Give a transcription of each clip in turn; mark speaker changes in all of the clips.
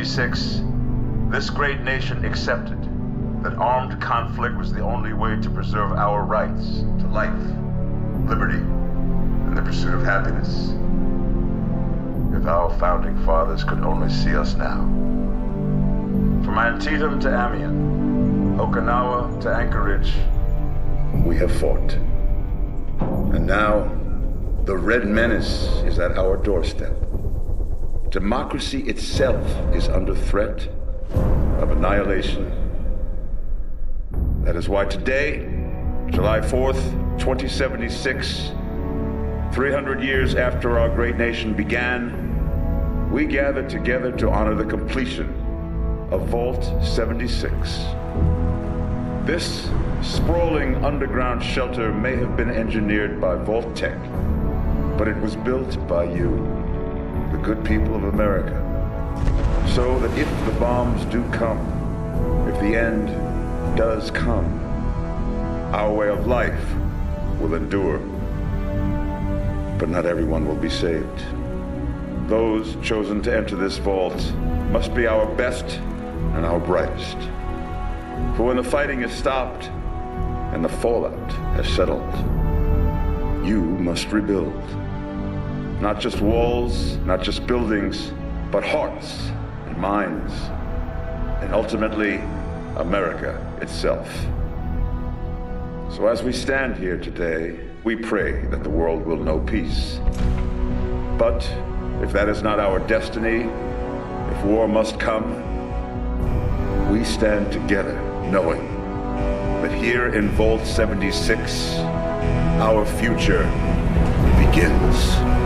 Speaker 1: 1776, this great nation accepted that armed conflict was the only way to preserve our rights to life, liberty, and the pursuit of happiness. If our founding fathers could only see us now. From Antietam to Amiens, Okinawa to Anchorage, we have fought. And now, the Red Menace is at our doorstep. Democracy itself is under threat of annihilation. That is why today, July 4th, 2076, 300 years after our great nation began, we gather together to honor the completion of Vault 76. This sprawling underground shelter may have been engineered by Vault-Tec, but it was built by you, good people of America, so that if the bombs do come, if the end does come, our way of life will endure. But not everyone will be saved. Those chosen to enter this vault must be our best and our brightest. For when the fighting is stopped and the fallout has settled, you must rebuild. Not just walls, not just buildings, but hearts and minds, and ultimately, America itself. So as we stand here today, we pray that the world will know peace. But if that is not our destiny, if war must come, we stand together knowing that here in Vault 76, our future begins.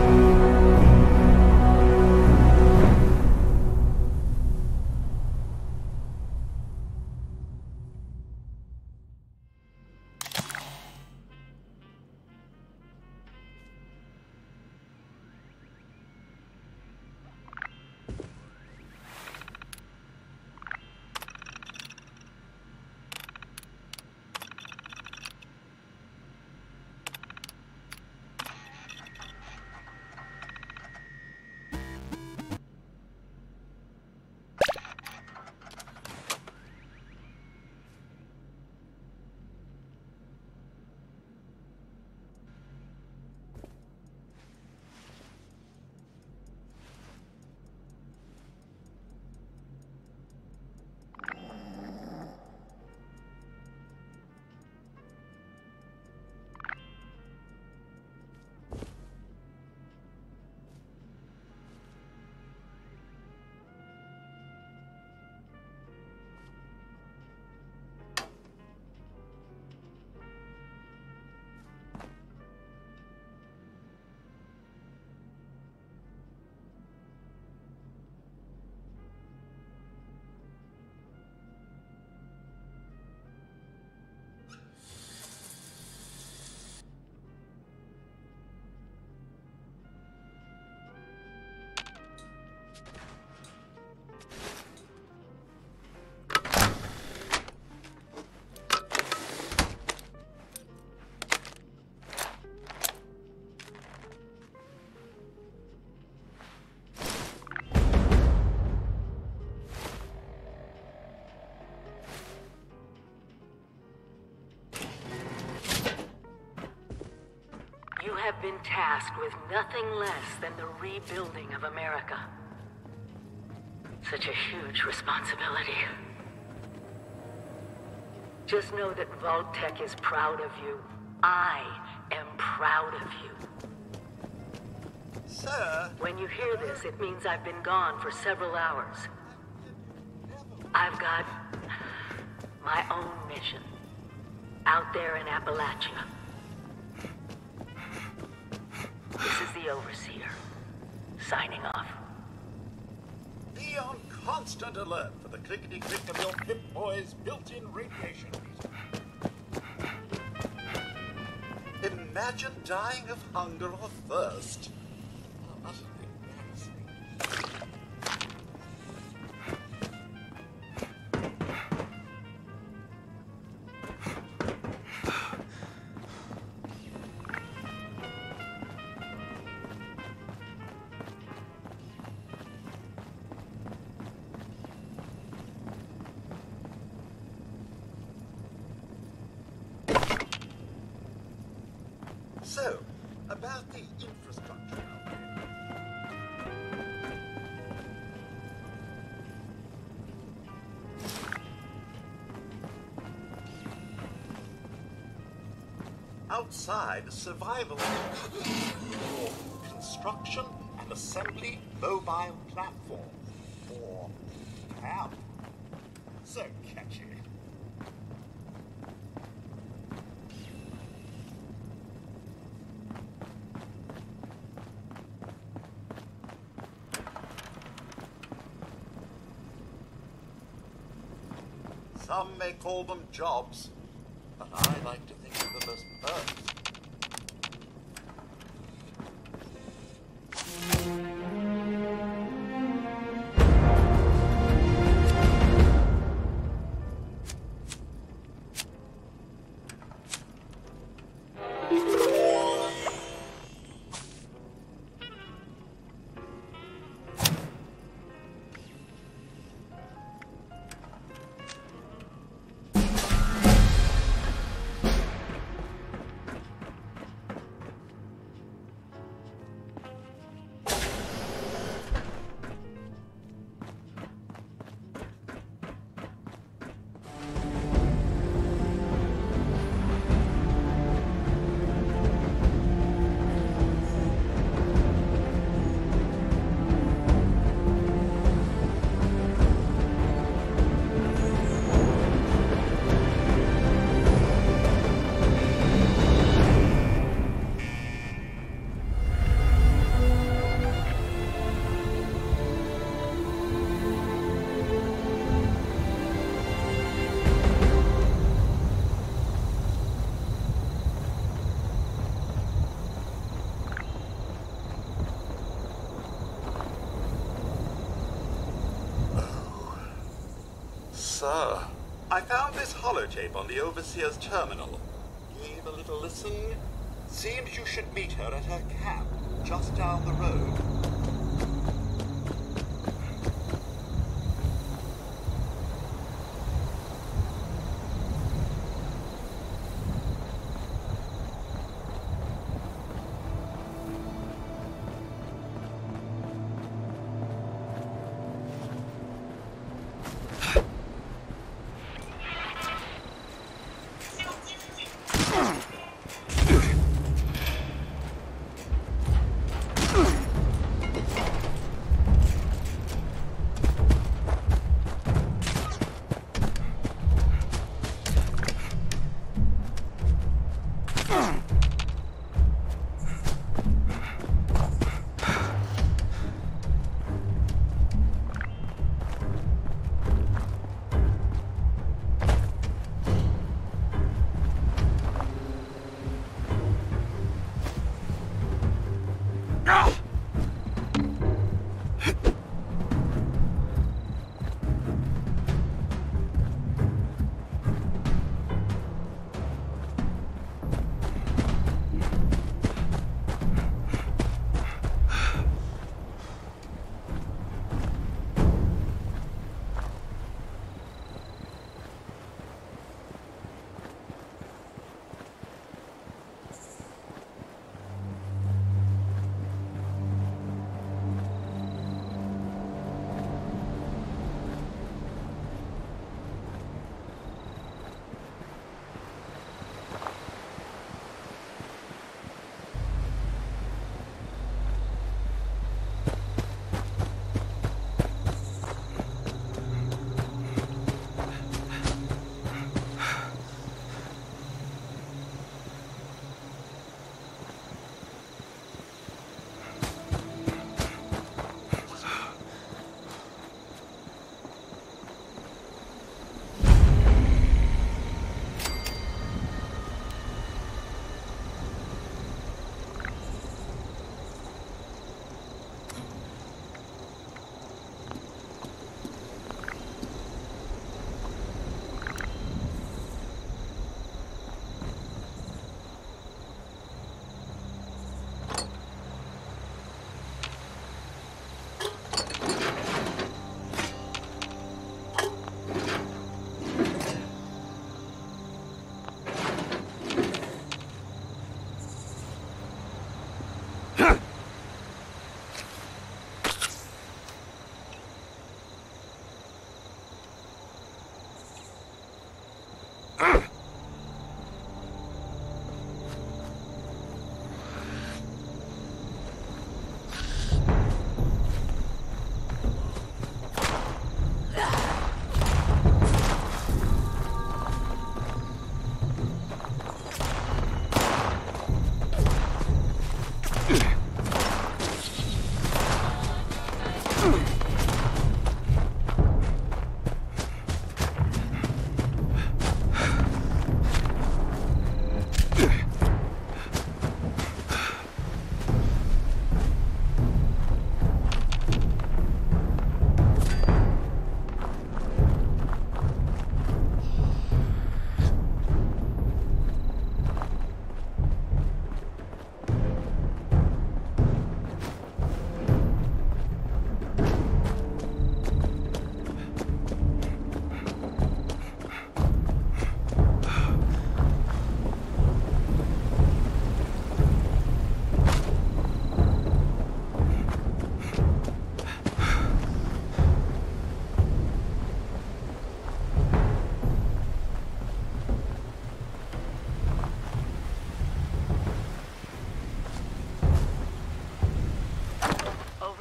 Speaker 2: You have been tasked with nothing less than the rebuilding of America. Such a huge responsibility. Just know that Vault-Tec is proud of you. I am proud of you.
Speaker 3: Sir,
Speaker 2: When you hear this, it means I've been gone for several hours. I've got my own mission out there in Appalachia. The Overseer, signing off.
Speaker 3: be on constant alert for the clickety-click of your Pip-Boy's built-in radiation. Imagine dying of hunger or thirst. Outside, survival construction and assembly mobile platform for camp. So catchy. Some may call them jobs, Sir, I found this holotape on the Overseer's terminal. Gave a little listen. Seems you should meet her at her camp, just down the road.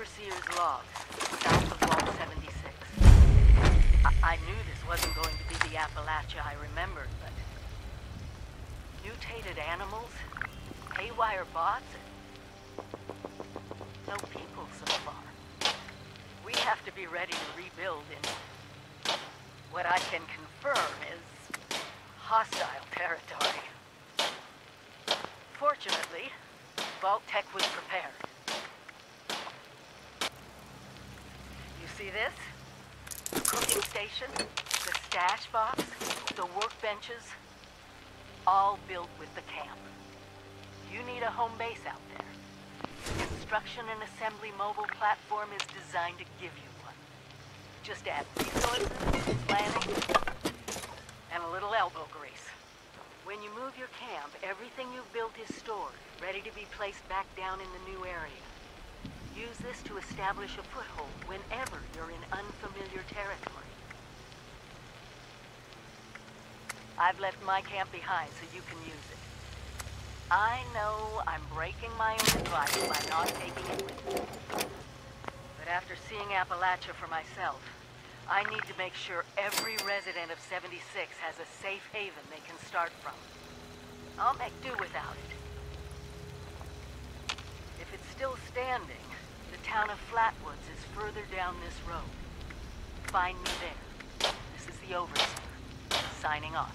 Speaker 2: Overseer's log, south of Vault 76. I, I knew this wasn't going to be the Appalachia I remembered, but... Mutated animals? Haywire bots? No people so far. We have to be ready to rebuild in... What I can confirm is... hostile territory. Fortunately, Vault-Tec was prepared. You see this? The cooking station, the stash box, the workbenches, all built with the camp. You need a home base out there. The construction and assembly mobile platform is designed to give you one. Just add resources, planning, and a little elbow grease. When you move your camp, everything you've built is stored, ready to be placed back down in the new area. Use this to establish a foothold whenever you're in unfamiliar territory. I've left my camp behind so you can use it. I know I'm breaking my own advice by not taking it with me. But after seeing Appalachia for myself, I need to make sure every resident of 76 has a safe haven they can start from. I'll make do without it. If it's still standing, the town of Flatwoods is further down this road. Find me there. This is the Overseer. Signing off.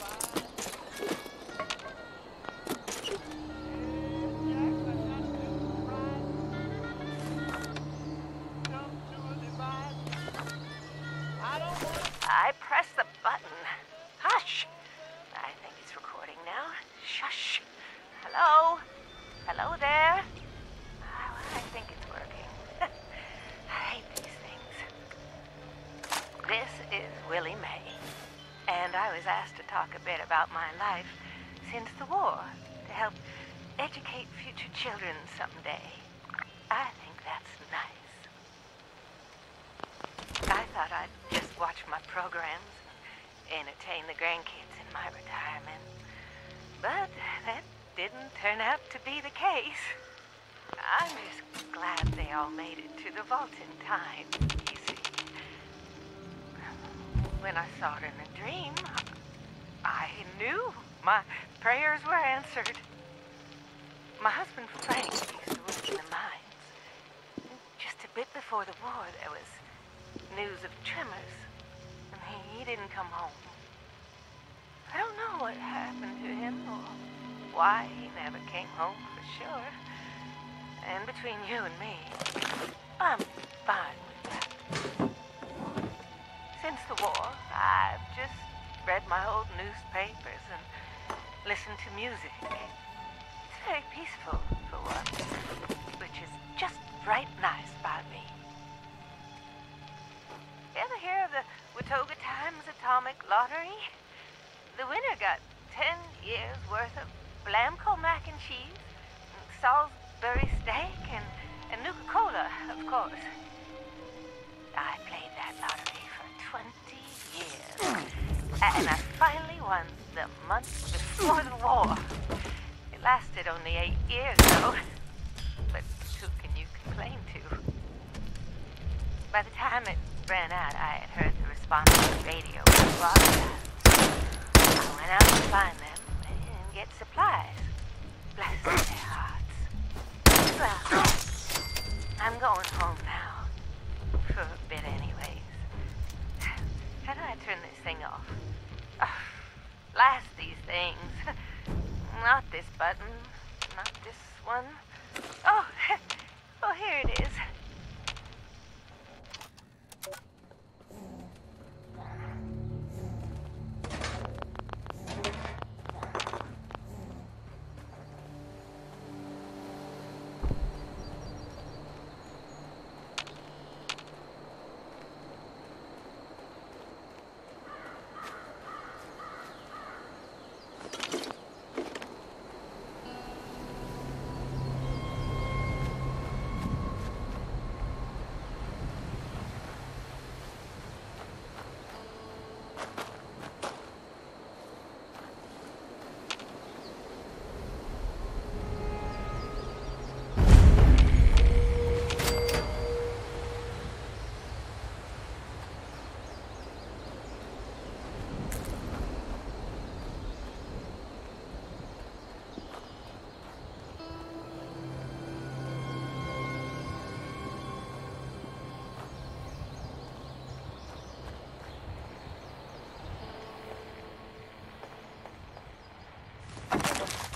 Speaker 4: about my life since the war to help educate future children someday. I think that's nice. I thought I'd just watch my programs, and entertain the grandkids in my retirement. But that didn't turn out to be the case. I'm just glad they all made it to the vault in time, you see. When I saw it in a dream, my prayers were answered. My husband Frank used to work in the mines. Just a bit before the war, there was news of tremors, and he, he didn't come home. I don't know what happened to him or why he never came home for sure. And between you and me, I'm fine with that. Since the war, I've just read my old newspapers and listened to music. It's very peaceful for once, which is just right nice by me. You Ever hear of the Watoga Times Atomic Lottery? The winner got 10 years worth of Blamco mac and cheese, and Salisbury steak, and and Nuka-Cola,
Speaker 2: Of course. I played that lottery for 20 years. And I finally won the month before the war. It lasted only eight years, though. But who can you complain to? By the time it ran out, I had heard the response on the radio was. I went out to find them and get supplies. Bless their hearts. Well, I'm going home now. For a bit, anyways. How do I turn this thing off? Oh, blast these things. Not this button. Not this one. Oh, oh, here it is.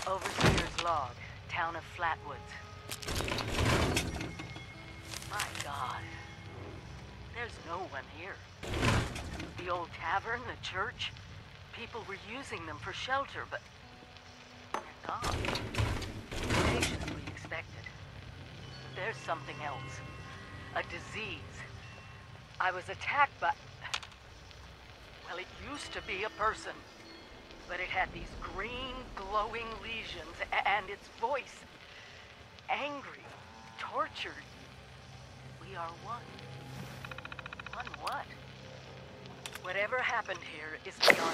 Speaker 2: Overseer's log, town of Flatwoods. My God. There's no one here. The old tavern, the church, people were using them for shelter, but they're gone. Patiently expected. But there's something else. A disease. I was attacked by... Well, it used to be a person. But it had these green, glowing lesions, and its voice. Angry, tortured. We are one. One what? Whatever happened here is beyond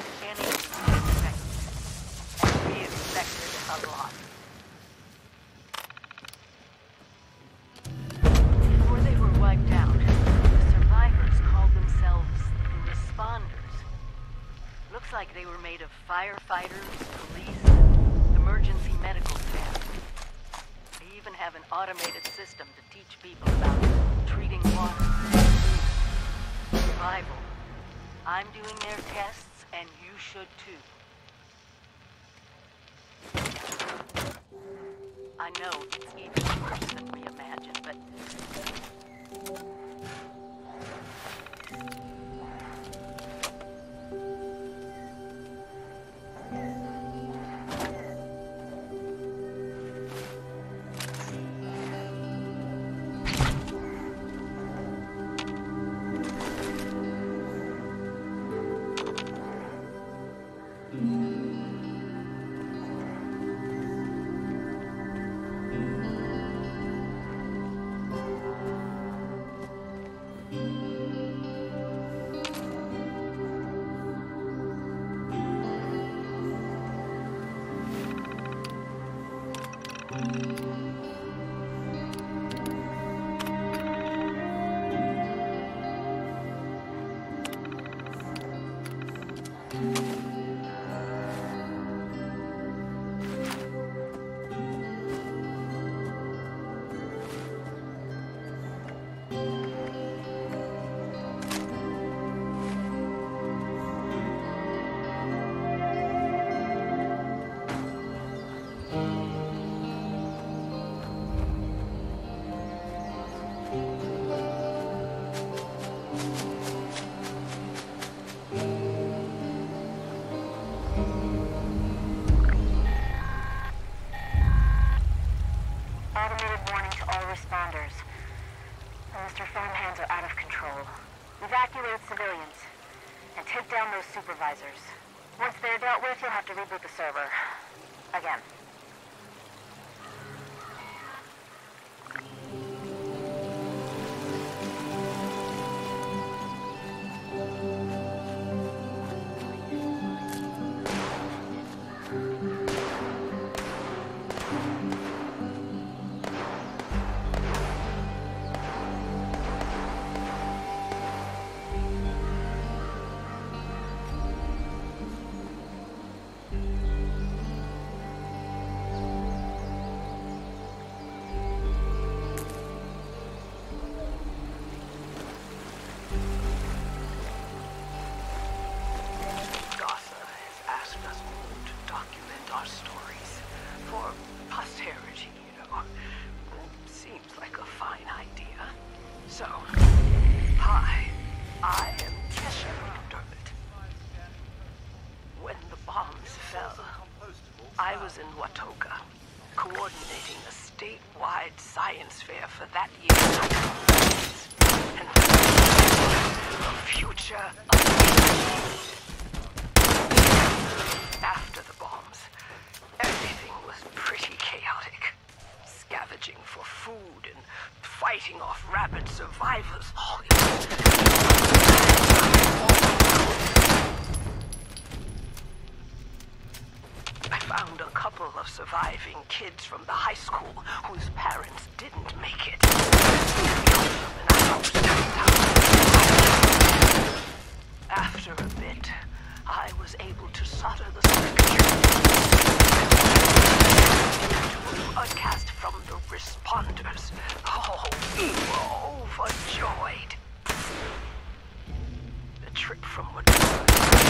Speaker 2: firefighters, police, emergency medical staff. They even have an automated system to teach people about treating water, survival. I'm doing their tests, and you should too. I know it's even worse than we
Speaker 5: down those supervisors. Once they're dealt with, you'll have to reboot the server. Again.
Speaker 6: statewide science fair for that year. And the future of After the bombs, everything was pretty chaotic. Scavenging for food and fighting off rabid survivors. Oh, of surviving kids from the high school whose parents didn't make it. After a bit, I was able to solder the circuitry broadcast from the responders. Oh, we were overjoyed. The trip from Madrid.